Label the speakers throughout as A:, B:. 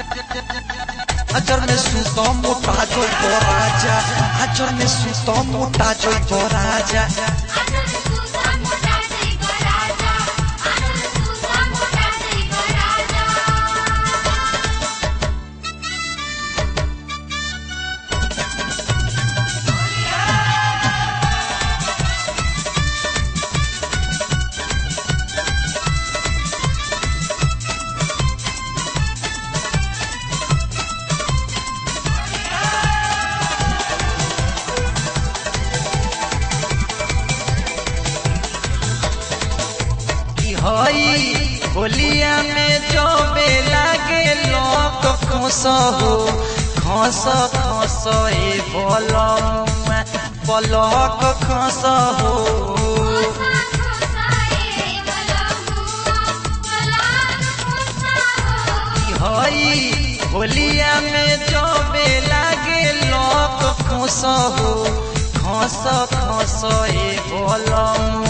A: हजर में सुतो मोटा जो राजा हजर में सुतो मोटा जो राजा। होलिया में जो बेला के लोक खुश हो, खस खस ए बलमुआ पलक खस हो। होलिया में जो बेला के लोक खुश हो, खस खस ए बलमुआ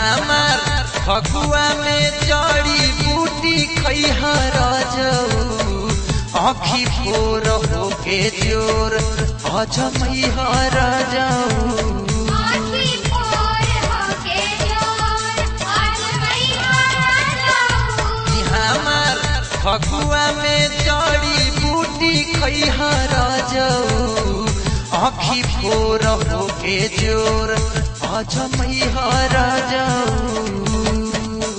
A: हमार फगुआ में जड़ी बूटी खैहर जाऊ आखी फोर होके ज़ोर अजमैहर जाऊ कि हमार फगुआ में जड़ी बूटी खैहर जाऊ आखी फोर होके ज़ोर अजमैहर जाऊ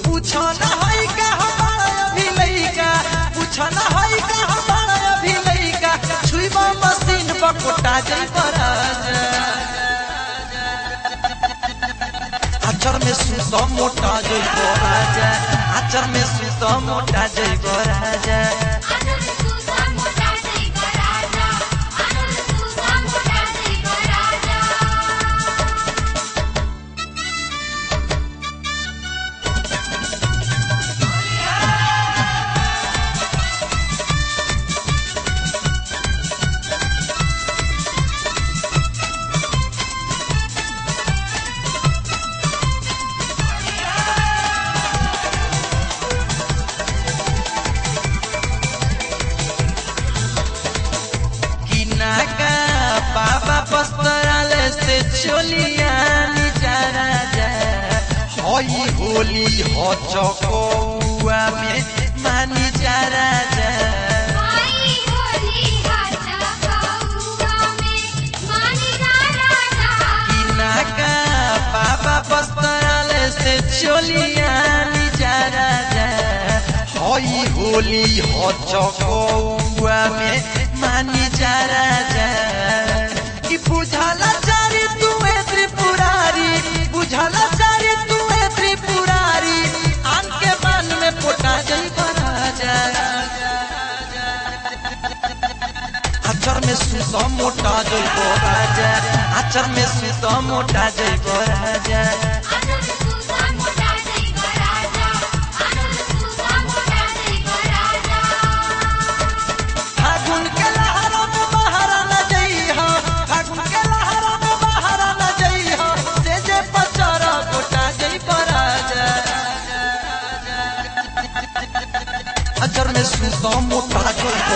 A: पूछो न हई का हमारा अभी लइका पूछो न हई का हमारा अभी लइका छुइबा मशीन बकोटा जई राजा आचर में सुतो मोटा जइब राजा आचर में सुतो मोटा जइब राजा कि बाबा पस्तराल से चोलिया निजा राजा हई होली हो चकौआ में मानी जा राजा बाबा पस्तराल से चोलिया निजा राजा हई होली हो चकौआ में मानी जा राजा कि बुझाला चारी तुए त्रिपुरारी, बुझाला चारी तुए त्रिपुरारी, आन के बान में जई राजा आचर में सुतो मोटा में मोटा जइब राजा फागुन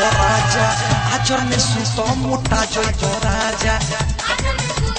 A: राजा आचर में सुतो मोटा जइब राजा
B: Thank you.